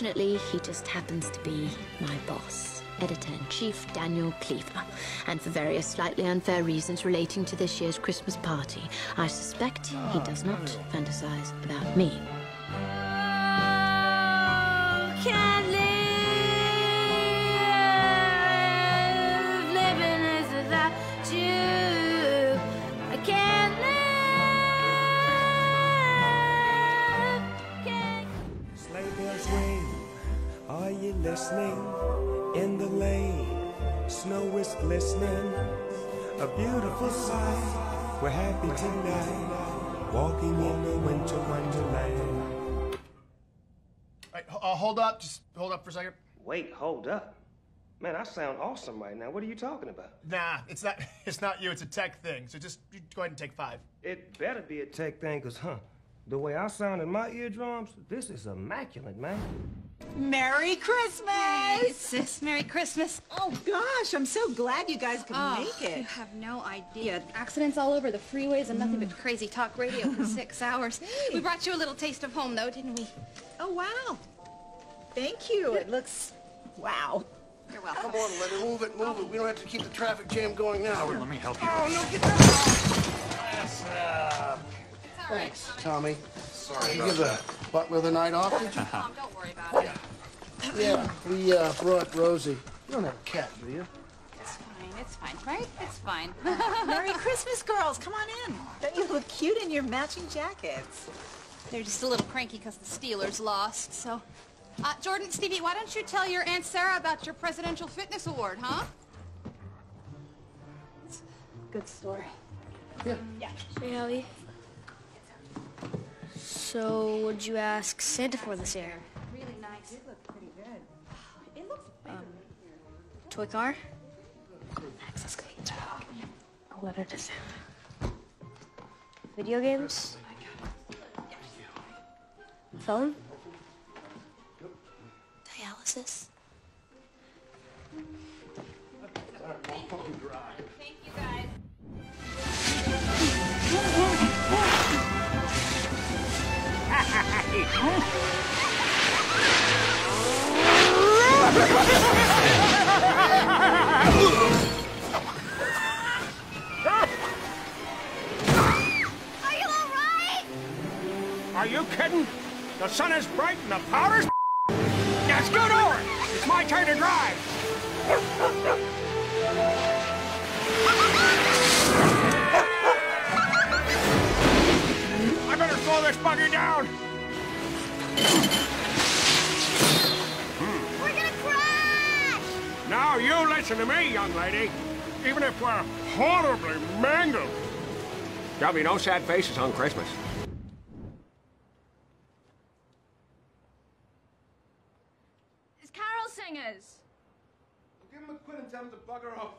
Unfortunately, he just happens to be my boss, editor-in-chief Daniel Cleaver. And for various slightly unfair reasons relating to this year's Christmas party, I suspect he does not fantasize about me. Can't live, living is without you. I can't live. Can't Sleigh bells ring, are you listening? In the lane, snow is glistening, a beautiful sight. We're happy tonight, walking in a winter wonderland. Right, h- uh, hold up. Just hold up for a second. Wait, hold up. Man, I sound awesome right now. What are you talking about? Nah, it's not. It's not you. It's a tech thing. So just go ahead and take five. It better be a tech thing, cause huh, the way I sound in my eardrums, this is immaculate, man. Merry Christmas! Sis, Merry Christmas. Oh gosh, I'm so glad you guys could Oh, make it. You have no idea. Accidents all over the freeways and nothing but crazy talk radio for six hours. We brought you a little taste of home, though, didn't we? Oh wow. Thank you. It looks wow. You're welcome. Come on, Lenny, move it, move it. We don't have to keep the traffic jam going now. Let me help you. Oh, no, get that Yes, uh, Thanks, Tommy. Sorry You about give the that. butler the night off, did you? Mom, don't worry about it. Yeah, we uh, brought Rosie. You don't have a cat, do you? It's fine. It's fine, right? It's fine. Merry Christmas, girls. Come on in. Don't you look cute in your matching jackets? They're just a little cranky because the Steelers lost, so. Uh, Jordan, Stevie, why don't you tell your Aunt Sarah about your Presidential Fitness Award, huh? It's a good story. Yeah. Yeah. Hey, Howie. So, what'd you ask Santa for this year? Really nice. It looked pretty good. It looks um, Toy car? Next, let's go eat. A letter to Santa. Video games? Phone? Dialysis? Thank you, guys. Are you alright? Are you kidding? The sun is bright and the powder's. Yes, good over. It's my turn to drive. slow this buggy down. We're gonna crash! Now you listen to me, young lady. Even if we're horribly mangled, there'll be no sad faces on Christmas. It's carol singers. Give him a quid and tell him to bugger off.